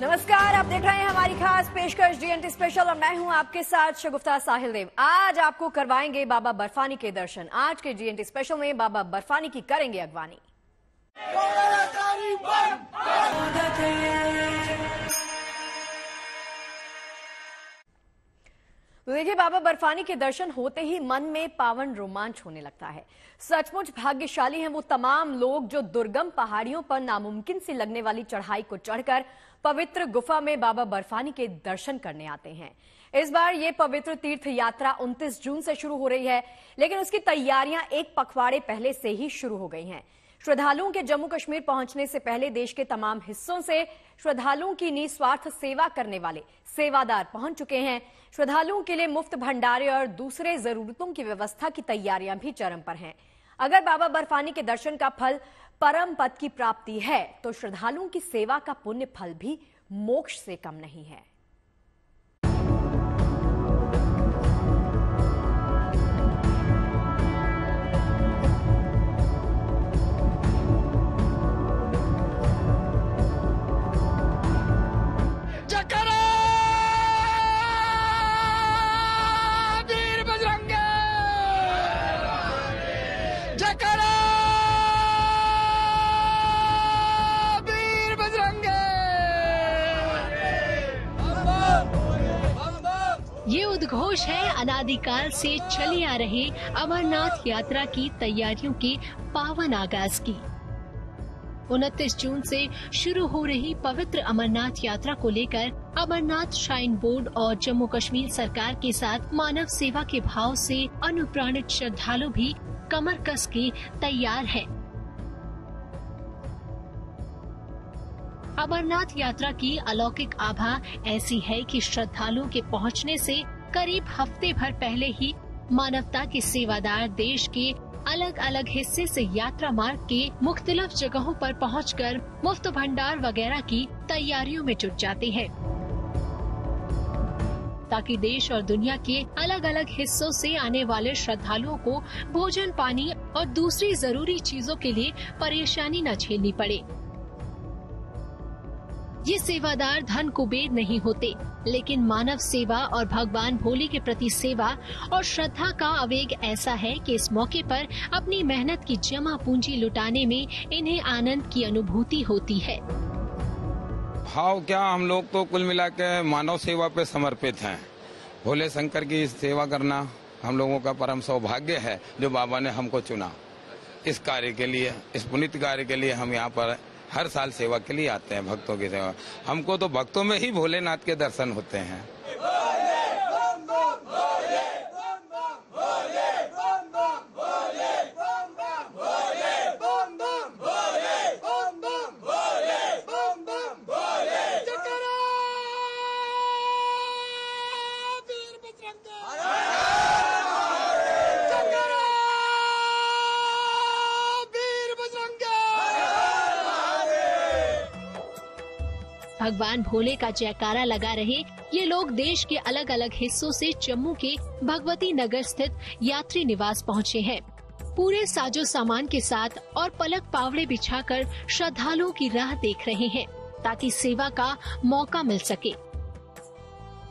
नमस्कार, आप देख रहे हैं हमारी खास पेशकश जीएनटी स्पेशल और मैं हूँ आपके साथ शगुफ्ता साहिल देव आज आपको करवाएँगे बाबा बर्फानी के दर्शन। आज के जीएनटी स्पेशल में बाबा बर्फानी की करेंगे अगवानी। तो देखिए, बाबा बर्फानी के दर्शन होते ही मन में पावन रोमांच होने लगता है। सचमुच भाग्यशाली हैं वो तमाम लोग जो दुर्गम पहाड़ियों पर नामुमकिन सी लगने वाली चढ़ाई को चढ़कर पवित्र गुफा में बाबा बर्फानी के दर्शन करने आते हैं। इस बार ये पवित्र तीर्थ यात्रा 29 जून से शुरू हो रही है, लेकिन उसकी तैयारियाँ एक पखवाड़े पहले से ही शुरू हो गई हैं। श्रद्धालुओं के जम्मू कश्मीर पहुँचने से पहले देश के तमाम हिस्सों से श्रद्धालुओं की निस्वार्थ सेवा करने वाले सेवादार पहुँच चुके हैं। श्रद्धालुओं के लिए मुफ़्त भंडारे और दूसरे जरूरतों की व्यवस्था की तैयारियाँ भी चरम पर हैं। अगर बाबा बर्फानी के दर्शन का फल परम पद की प्राप्ति है तो श्रद्धालुओं की सेवा का पुण्य फल भी मोक्ष से कम नहीं है। अनादिकाल से चली आ रही अमरनाथ यात्रा की तैयारियों की पावन आगाज़ की 29 जून से शुरू हो रही पवित्र अमरनाथ यात्रा को लेकर अमरनाथ श्राइन बोर्ड और जम्मू कश्मीर सरकार के साथ मानव सेवा के भाव से अनुप्राणित श्रद्धालु भी कमर कस के तैयार हैं। अमरनाथ यात्रा की अलौकिक आभा ऐसी है कि श्रद्धालुओं के पहुँचने से करीब हफ़्ते भर पहले ही मानवता के सेवादार देश के अलग अलग हिस्से से यात्रा मार्ग के मुख्तलिफ़ जगहों पर पहुंचकर मुफ़्त भंडार वगैरह की तैयारियों में जुट जाते हैं। ताकि देश और दुनिया के अलग अलग हिस्सों से आने वाले श्रद्धालुओं को भोजन, पानी और दूसरी ज़रूरी चीज़ों के लिए परेशानी न झेलनी पड़े। ये सेवादार धन कुबेर नहीं होते। लेकिन मानव सेवा और भगवान भोले के प्रति सेवा और श्रद्धा का आवेग ऐसा है कि इस मौके पर अपनी मेहनत की जमा पूंजी लुटाने में इन्हें आनंद की अनुभूति होती है। भाव क्या हम लोग तो कुल मिला के मानव सेवा पे समर्पित हैं? भोले शंकर की सेवा करना हम लोगों का परम सौभाग्य है, जो बाबा ने हमको चुना। इस कार्य के लिए, इस पुनित कार्य के लिए हम यहाँ पर हर साल सेवा के लिए आते हैं, भक्तों की सेवा। हमको तो भक्तों में ही भोलेनाथ के दर्शन होते हैं। भगवान भोले का जयकारा लगा रहे, ये लोग देश के अलग अलग हिस्सों से जम्मू के भगवती नगर स्थित यात्री निवास पहुँचे हैं। पूरे साजो सामान के साथ और पलक पावड़े बिछाकर श्रद्धालुओं की राह देख रहे हैं, ताकि सेवा का मौका मिल सके।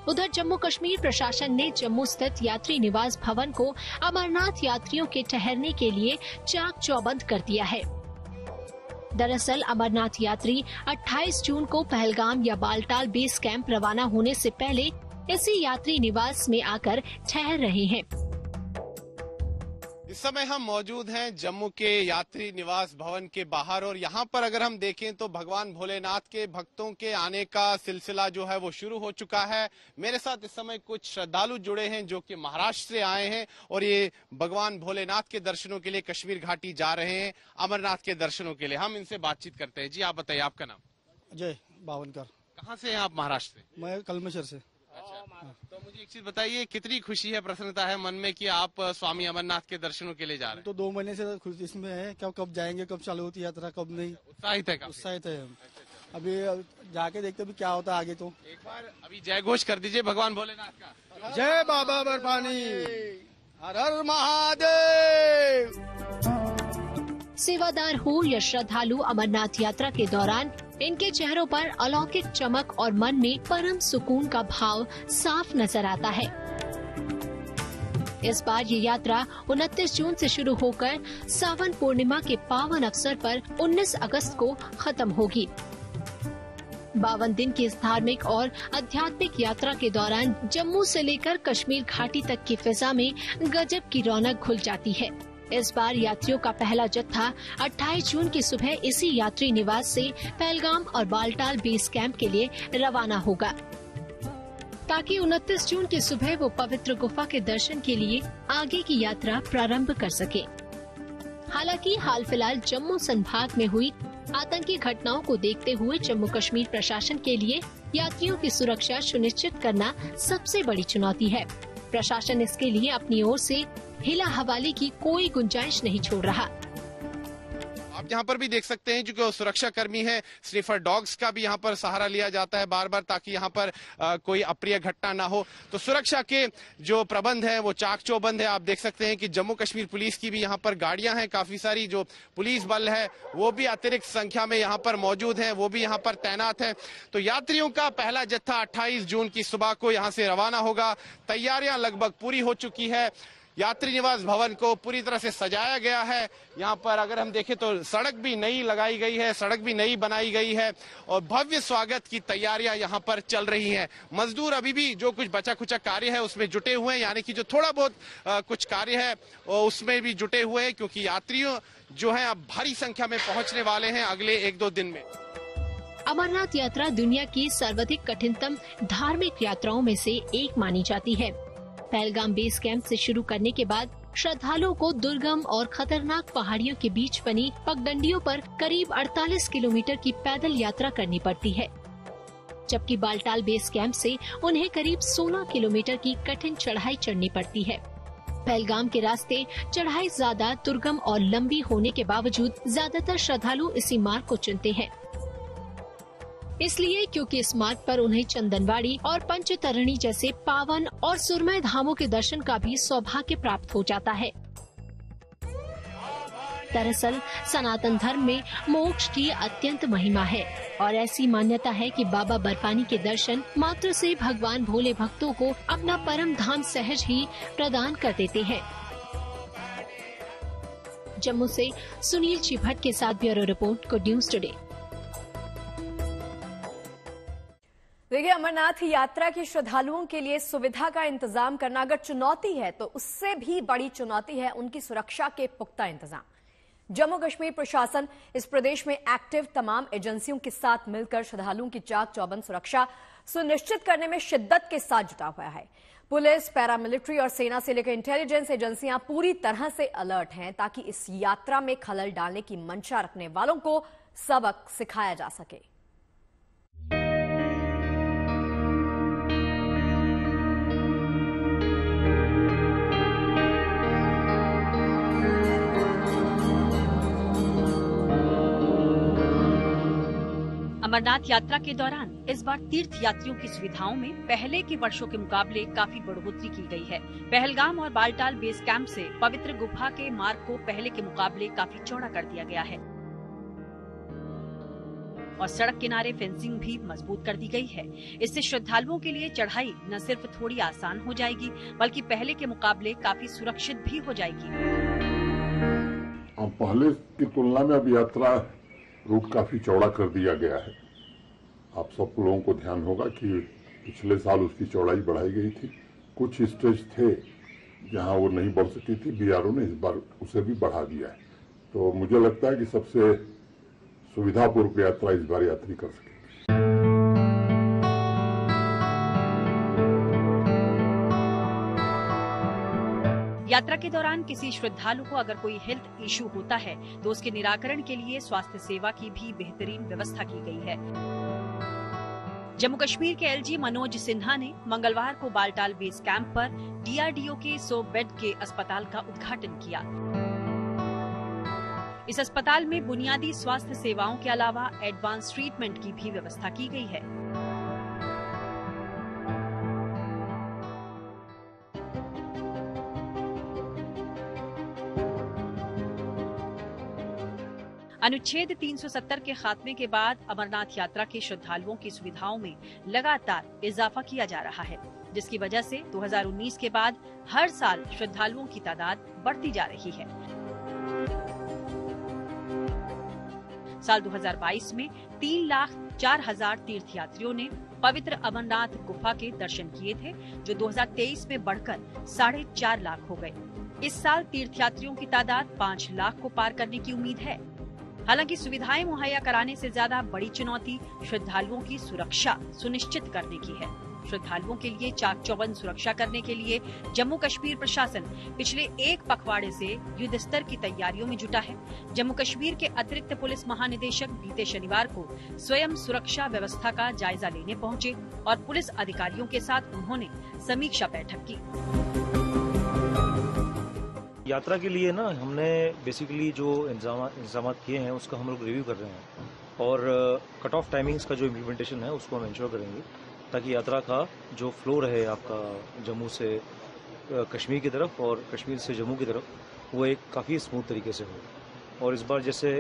उधर जम्मू कश्मीर प्रशासन ने जम्मू स्थित यात्री निवास भवन को अमरनाथ यात्रियों के ठहरने के लिए चाक चौबंद कर दिया है। दरअसल अमरनाथ यात्री 28 जून को पहलगाम या बालटाल बेस कैंप रवाना होने से पहले इसी यात्री निवास में आकर ठहर रहे हैं। इस समय हम मौजूद हैं जम्मू के यात्री निवास भवन के बाहर और यहाँ पर अगर हम देखें तो भगवान भोलेनाथ के भक्तों के आने का सिलसिला जो है वो शुरू हो चुका है। मेरे साथ इस समय कुछ श्रद्धालु जुड़े हैं जो कि महाराष्ट्र से आए हैं और ये भगवान भोलेनाथ के दर्शनों के लिए कश्मीर घाटी जा रहे हैं। अमरनाथ के दर्शनों के लिए हम इनसे बातचीत करते हैं। जी आप बताइए आपका नाम? अजय बावनकर। कहाँ से हैं आप महाराष्ट्र से? मैं कलमेश्वर से। अच्छा तो मुझे एक चीज़ बताइए कितनी खुशी है प्रसन्नता है मन में कि आप स्वामी अमरनाथ के दर्शनों के लिए जा रहे हैं? तो दो महीने से खुश इसमें है कब कब जाएँगे कब चालू होती है यात्रा कब नहीं? उत्साहित है उत्साहित है हम। अभी जाके देखते भी क्या होता है आगे तो। एक बार अभी जय घोष कर दीजिए भगवान भोलेनाथ का। जय बाबा बर्फानी। हर हर महादेव। सेवादार हो या श्रद्धालु अमरनाथ यात्रा के दौरान, इनके चेहरों पर अलौकिक चमक और मन में परम सुकून का भाव साफ़ नज़र आता है। इस बार ये यात्रा 29 जून से शुरू होकर सावन पूर्णिमा के पावन अवसर पर 19 अगस्त को खत्म होगी। बावन दिन की इस धार्मिक और आध्यात्मिक यात्रा के दौरान जम्मू से लेकर कश्मीर घाटी तक की फिजा में गजब की रौनक घुल जाती है। इस बार यात्रियों का पहला जत्था 28 जून की सुबह इसी यात्री निवास से पहलगाम और बालटाल बेस कैंप के लिए रवाना होगा। ताकि 29 जून की सुबह वो पवित्र गुफा के दर्शन के लिए आगे की यात्रा प्रारंभ कर सके। हालाँकि हाल फ़िलहाल जम्मू संभाग में हुई आतंकी घटनाओं को देखते हुए जम्मू कश्मीर प्रशासन के लिए यात्रियों की सुरक्षा सुनिश्चित करना सबसे बड़ी चुनौती है। प्रशासन इसके लिए अपनी ओर से हिला हवाले की कोई गुंजाइश नहीं छोड़ रहा। यहाँ पर भी देख सकते हैं जो सुरक्षा कर्मी है। स्निफर डॉग्स का भी यहाँ पर सहारा लिया जाता है बार बार ताकि यहाँ पर आ, कोई अप्रिय घटना ना हो। तो सुरक्षा के जो प्रबंध है वो चाक चौबंद है। आप देख सकते हैं कि जम्मू कश्मीर पुलिस की भी यहाँ पर गाड़ियाँ हैं। काफ़ी सारी जो पुलिस बल है वो भी अतिरिक्त संख्या में यहाँ पर मौजूद है। वो भी यहाँ पर तैनात है। तो यात्रियों का पहला जत्था अट्ठाईस जून की सुबह को यहाँ से रवाना होगा। तैयारियाँ लगभग पूरी हो चुकी है। यात्री निवास भवन को पूरी तरह से सजाया गया है। यहाँ पर अगर हम देखें तो सड़क भी नई लगाई गई है सड़क भी नई बनाई गई है और भव्य स्वागत की तैयारियाँ यहाँ पर चल रही हैं। मजदूर अभी भी जो कुछ बचा खुचा कार्य है उसमें जुटे हुए हैं यानी कि जो थोड़ा बहुत आ, कुछ कार्य है उसमें भी जुटे हुए हैं क्योंकि यात्रियों जो है अब भारी संख्या में पहुँचने वाले हैं अगले एक दो दिन में। अमरनाथ यात्रा दुनिया की सर्वाधिक कठिनतम धार्मिक यात्राओं में से एक मानी जाती है। पहलगाम बेस कैंप से शुरू करने के बाद श्रद्धालुओं को दुर्गम और खतरनाक पहाड़ियों के बीच बनी पगडंडियों पर करीब 48 किलोमीटर की पैदल यात्रा करनी पड़ती है। जबकि बालटाल बेस कैंप से उन्हें करीब 16 किलोमीटर की कठिन चढ़ाई चढ़नी पड़ती है। पहलगाम के रास्ते चढ़ाई ज़्यादा दुर्गम और लंबी होने के बावजूद ज़्यादातर श्रद्धालु इसी मार्ग को चुनते हैं। इसलिए क्योंकि इस मार्ग पर उन्हें चंदनवाड़ी और पंचतरणी जैसे पावन और सुरमय धामों के दर्शन का भी सौभाग्य प्राप्त हो जाता है। दरअसल, सनातन धर्म में मोक्ष की अत्यंत महिमा है और ऐसी मान्यता है कि बाबा बर्फानी के दर्शन मात्र से भगवान भोले भक्तों को अपना परम धाम सहज ही प्रदान कर देते हैं। जम्मू से सुनील चिभट के साथ bureau report Good News Today. देखिए, अमरनाथ, यात्रा के श्रद्धालुओं के लिए सुविधा का इंतज़ाम करना अगर चुनौती है तो उससे भी बड़ी चुनौती है उनकी सुरक्षा के पुख्ता इंतज़ाम। जम्मू कश्मीर प्रशासन इस प्रदेश में एक्टिव तमाम एजेंसियों के साथ मिलकर श्रद्धालुओं की चाक चौबंद सुरक्षा सुनिश्चित करने में शिद्दत के साथ जुटा हुआ है। पुलिस, पैरामिलिट्री और सेना से लेकर इंटेलिजेंस एजेंसियाँ पूरी तरह से अलर्ट हैं ताकि इस यात्रा में खलल डालने की मंशा रखने वालों को सबक सिखाया जा सके। अमरनाथ यात्रा के दौरान इस बार तीर्थ यात्रियों की सुविधाओं में पहले के वर्षों के मुकाबले काफ़ी बढ़ोतरी की गई है। पहलगाम और बालटाल बेस कैंप से पवित्र गुफा के मार्ग को पहले के मुकाबले काफ़ी चौड़ा कर दिया गया है। और सड़क किनारे फेंसिंग भी मज़बूत कर दी गई है। इससे श्रद्धालुओं के लिए चढ़ाई न सिर्फ़ थोड़ी आसान हो जाएगी, बल्कि पहले के मुकाबले काफ़ी सुरक्षित भी हो जाएगी। पहले की तुलना में अब यात्रा रूट काफ़ी चौड़ा कर दिया गया है। आप सब लोगों को ध्यान होगा कि पिछले साल उसकी चौड़ाई बढ़ाई गई थी। कुछ स्टेज थे जहाँ वो नहीं बढ़ सकी थी बीआरओ ने इस बार उसे भी बढ़ा दिया है। तो मुझे लगता है कि सबसे सुविधापूर्वक यात्रा इस बार यात्री कर सके। यात्रा के दौरान किसी श्रद्धालु को अगर कोई हेल्थ इश्यू होता है तो उसके निराकरण के लिए स्वास्थ्य सेवा की भी बेहतरीन व्यवस्था की गई है। जम्मू कश्मीर के एलजी मनोज सिन्हा ने मंगलवार को बालटाल बेस कैंप पर डीआरडीओ के 100 बेड के अस्पताल का उद्घाटन किया। इस अस्पताल में बुनियादी स्वास्थ्य सेवाओं के अलावा एडवांस ट्रीटमेंट की भी व्यवस्था की गई है। अनुच्छेद 370 के खात्मे के बाद अमरनाथ यात्रा के श्रद्धालुओं की सुविधाओं में लगातार इजाफा किया जा रहा है, जिसकी वजह से 2019 के बाद हर साल श्रद्धालुओं की तादाद बढ़ती जा रही है। साल 2022 में तीन लाख चार हज़ार तीर्थयात्रियों ने पवित्र अमरनाथ गुफा के दर्शन किए थे, जो 2023 में बढ़कर साढ़े चार लाख हो गए। इस साल तीर्थयात्रियों की तादाद पाँच लाख को पार करने की उम्मीद है। हालाँकि सुविधाएँ मुहैया कराने से ज़्यादा बड़ी चुनौती श्रद्धालुओं की सुरक्षा सुनिश्चित करने की है। श्रद्धालुओं के लिए चाक चौबंद सुरक्षा करने के लिए जम्मू कश्मीर प्रशासन पिछले एक पखवाड़े से युद्ध स्तर की तैयारियों में जुटा है। जम्मू कश्मीर के अतिरिक्त पुलिस महानिदेशक बीते शनिवार को स्वयं सुरक्षा व्यवस्था का जायजा लेने पहुँचे और पुलिस अधिकारियों के साथ उन्होंने समीक्षा बैठक की। यात्रा के लिए ना हमने बेसिकली जो इंतज़ाम किए हैं, उसका हम लोग रिव्यू कर रहे हैं। और कट ऑफ़ टाइमिंग्स का जो इम्प्लीमेंटेशन है, उसको हम इंश्योर करेंगे। ताकि यात्रा का जो फ्लो रहे आपका जम्मू से कश्मीर की तरफ़ और कश्मीर से जम्मू की तरफ़, वो एक काफ़ी स्मूथ तरीके से हो। और इस बार जैसे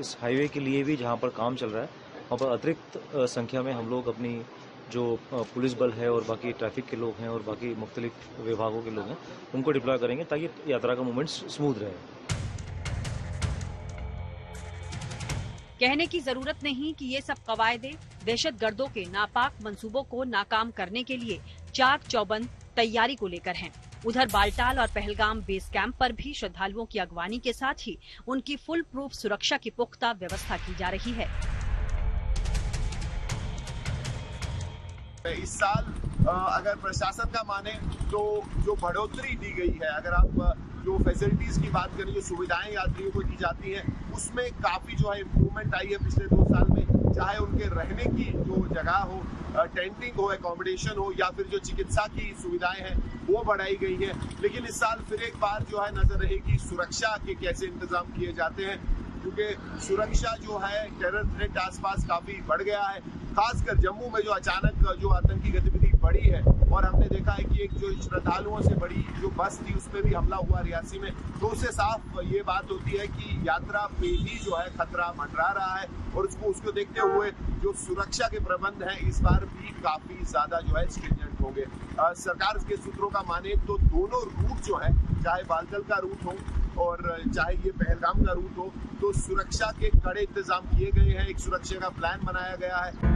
इस हाईवे के लिए भी जहाँ पर काम चल रहा है, वहाँ पर अतिरिक्त संख्या में हम लोग अपनी जो पुलिस बल है और बाकी ट्रैफ़िक के लोग हैं और बाकी मुख्तलिफ़ विभागों के लोग हैं, उनको डिप्लॉय करेंगे ताकि यात्रा का मूवमेंट स्मूथ रहे कहने की ज़रूरत नहीं कि ये सब कवायदे दहशत गर्दों के नापाक मंसूबों को नाकाम करने के लिए चाक चौबंद तैयारी को लेकर हैं। उधर बालटाल और पहलगाम बेस कैंप पर भी श्रद्धालुओं की अगवानी के साथ ही उनकी फुल प्रूफ सुरक्षा की पुख्ता व्यवस्था की जा रही है इस साल अगर प्रशासन का माने तो जो बढ़ोतरी दी गई है, अगर आप जो फैसिलिटीज़ की बात करें जो सुविधाएँ यात्रियों को दी जाती हैं, उसमें काफ़ी जो है इम्प्रूवमेंट आई है पिछले दो साल में। चाहे उनके रहने की जो जगह हो टेंटिंग हो एकोमोडेशन हो, या फिर जो चिकित्सा की सुविधाएँ हैं, वो बढ़ाई गई है। लेकिन इस साल फिर एक बार जो है नज़र रहेगी सुरक्षा के कैसे इंतज़ाम किए जाते हैं, क्योंकि सुरक्षा जो है टेरर थ्रेट आसपास काफ़ी बढ़ गया है। खासकर जम्मू में जो अचानक जो आतंकी गतिविधि बढ़ी है, और हमने देखा है कि एक जो श्रद्धालुओं से बड़ी जो बस थी, उस पर भी हमला हुआ रियासी में। तो उससे साफ़ ये बात होती है कि यात्रा पे ही जो है खतरा मंडरा रहा है, और उसको उसको देखते हुए जो सुरक्षा के प्रबंध है, इस बार भी काफ़ी ज़्यादा जो है स्ट्रिंजेंट होंगे। सरकार के सूत्रों का माने तो दोनों रूट जो है, चाहे बालतल का रूट हो, और चाहे ये पहलगाम का रूट हो तो सुरक्षा के कड़े इंतज़ाम किए गए हैं। एक सुरक्षा का प्लान बनाया गया है।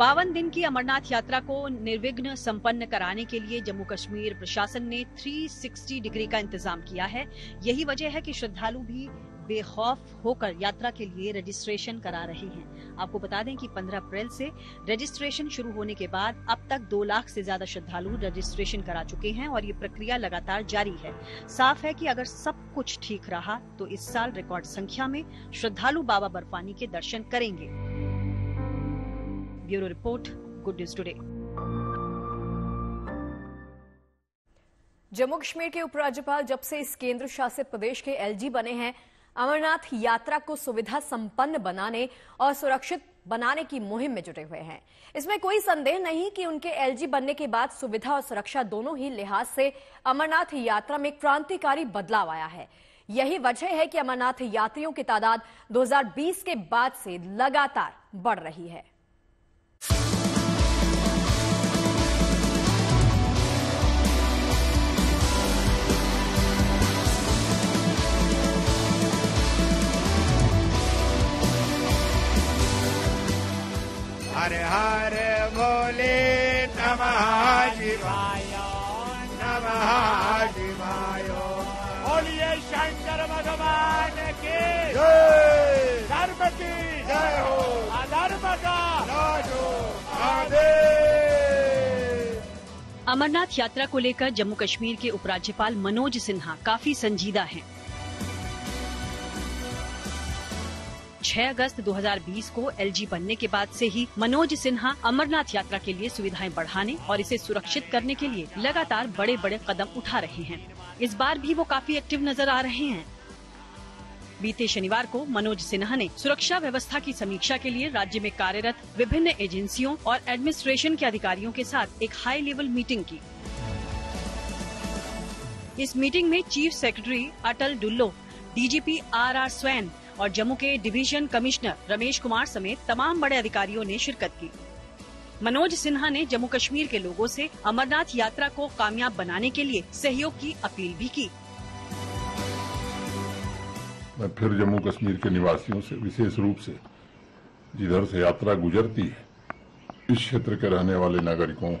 बावन दिन की अमरनाथ यात्रा को निर्विघ्न संपन्न कराने के लिए जम्मू कश्मीर प्रशासन ने 360 डिग्री का इंतज़ाम किया है। यही वजह है कि श्रद्धालु भी बेखौफ होकर यात्रा के लिए रजिस्ट्रेशन करा रहे हैं। आपको बता दें कि 15 अप्रैल से रजिस्ट्रेशन शुरू होने के बाद अब तक दो लाख से ज़्यादा श्रद्धालु रजिस्ट्रेशन करा चुके हैं और ये प्रक्रिया लगातार जारी है। साफ़ है कि अगर सब कुछ ठीक रहा तो इस साल रिकॉर्ड संख्या में श्रद्धालु बाबा बर्फानी के दर्शन करेंगे। Bureau report, Good News Today. Jammu Kashmir के उपराज्यपाल, जब से इस केंद्र शासित प्रदेश के एलजी बने हैं, अमरनाथ यात्रा को सुविधा संपन्न बनाने और सुरक्षित बनाने की मुहिम में जुटे हुए हैं। इसमें कोई संदेह नहीं कि उनके एलजी बनने के बाद सुविधा और सुरक्षा दोनों ही लिहाज से अमरनाथ यात्रा में क्रांतिकारी बदलाव आया है। यही वजह है कि अमरनाथ यात्रियों की तादाद 2020 के बाद से लगातार बढ़ रही है। हर हर बोले नमः शिवाय नमः शिवाय। बोलिए शंकर भगवान की। जय। धर्म की। जय हो। अधर्म का। अमरनाथ यात्रा को लेकर जम्मू कश्मीर के उपराज्यपाल मनोज सिन्हा काफ़ी संजीदा हैं। 6 अगस्त 2020 को एलजी बनने के बाद से ही मनोज सिन्हा अमरनाथ यात्रा के लिए सुविधाएँ बढ़ाने और इसे सुरक्षित करने के लिए लगातार बड़े बड़े कदम उठा रहे हैं। इस बार भी वो काफ़ी एक्टिव नज़र आ रहे हैं। बीते शनिवार को मनोज सिन्हा ने सुरक्षा व्यवस्था की समीक्षा के लिए राज्य में कार्यरत विभिन्न एजेंसियों और एडमिनिस्ट्रेशन के अधिकारियों के साथ एक हाई लेवल मीटिंग की। इस मीटिंग में chief secretary Atal Dulloo DGP R R Swain और जम्मू के डिवीज़न कमिश्नर रमेश कुमार समेत तमाम बड़े अधिकारियों ने शिरकत की। मनोज सिन्हा ने जम्मू कश्मीर के लोगों से अमरनाथ यात्रा को कामयाब बनाने के लिए सहयोग की अपील भी की। मैं फिर जम्मू कश्मीर के निवासियों से विशेष रूप से जिधर से यात्रा गुजरती है, इस क्षेत्र के रहने वाले नागरिकों,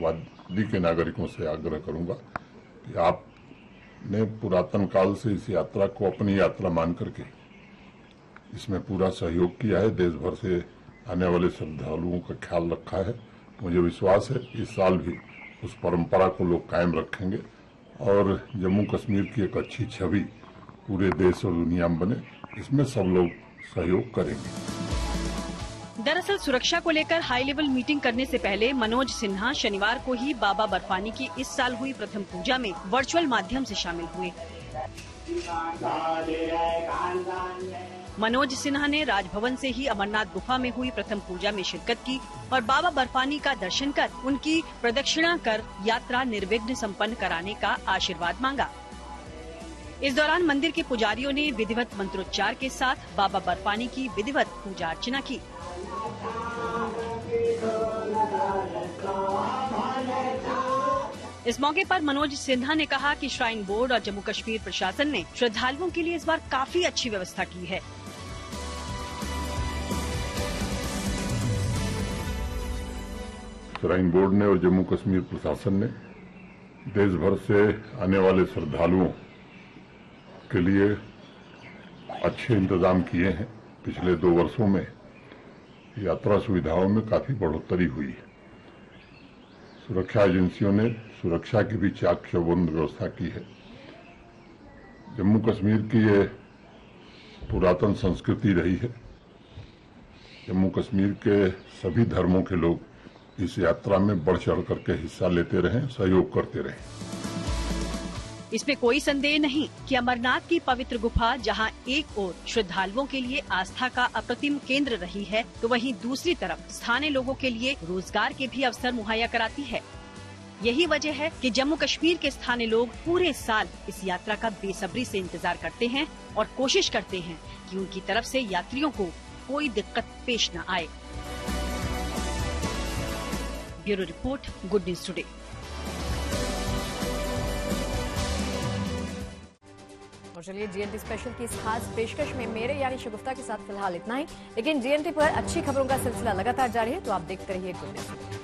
वादी के नागरिकों से आग्रह करूँगा कि आपने पुरातन काल से इस यात्रा को अपनी यात्रा मान करके इसमें पूरा सहयोग किया है देश भर से आने वाले श्रद्धालुओं का ख्याल रखा है। मुझे विश्वास है, इस साल भी उस परंपरा को लोग कायम रखेंगे और जम्मू कश्मीर की एक अच्छी छवि पूरे देश और दुनिया में बने, इसमें सब लोग सहयोग करेंगे। दरअसल सुरक्षा को लेकर हाई लेवल मीटिंग करने से पहले मनोज सिन्हा शनिवार को ही बाबा बर्फानी की इस साल हुई प्रथम पूजा में वर्चुअल माध्यम से शामिल हुए। मनोज सिन्हा ने राजभवन से ही अमरनाथ गुफा में हुई प्रथम पूजा में शिरकत की और बाबा बर्फानी का दर्शन कर उनकी प्रदक्षिणा कर यात्रा निर्विघ्न संपन्न कराने का आशीर्वाद मांगा। इस दौरान मंदिर के पुजारियों ने विधिवत मंत्रोच्चार के साथ बाबा बर्फानी की विधिवत पूजा अर्चना की। इस मौके पर मनोज सिन्हा ने कहा कि श्राइन बोर्ड और जम्मू कश्मीर प्रशासन ने श्रद्धालुओं के लिए इस बार काफ़ी अच्छी व्यवस्था की है। श्राइन बोर्ड ने और जम्मू कश्मीर प्रशासन ने देश भर से आने वाले श्रद्धालुओं के लिए अच्छे इंतज़ाम किए हैं। पिछले दो वर्षों में यात्रा सुविधाओं में काफ़ी बढ़ोतरी हुई। है सुरक्षा एजेंसियों ने सुरक्षा की भी चाक चौबंद व्यवस्था की है। जम्मू कश्मीर की ये पुरातन संस्कृति रही है। जम्मू कश्मीर के सभी धर्मों के लोग इस यात्रा में बढ़ चढ़ करके हिस्सा लेते रहे, सहयोग करते रहे। इसमें कोई संदेह नहीं कि अमरनाथ की पवित्र गुफा, जहाँ एक ओर श्रद्धालुओं के लिए आस्था का अप्रतिम केंद्र रही है तो वहीं दूसरी तरफ़ स्थानीय लोगों के लिए रोज़गार के भी अवसर मुहैया कराती है। यही वजह है कि जम्मू कश्मीर के स्थानीय लोग पूरे साल इस यात्रा का बेसब्री से इंतज़ार करते हैं और कोशिश करते हैं कि उनकी तरफ़ से यात्रियों को कोई दिक्कत पेश न आए। Bureau report, Good News Today. और चलिए जीएनटी स्पेशल की इस खास पेशकश में मेरे यानी शगुफ्ता के साथ फ़िलहाल इतना ही। लेकिन जीएनटी पर अच्छी खबरों का सिलसिला लगातार जारी है तो आप देखते रहिए गुड न्यूज़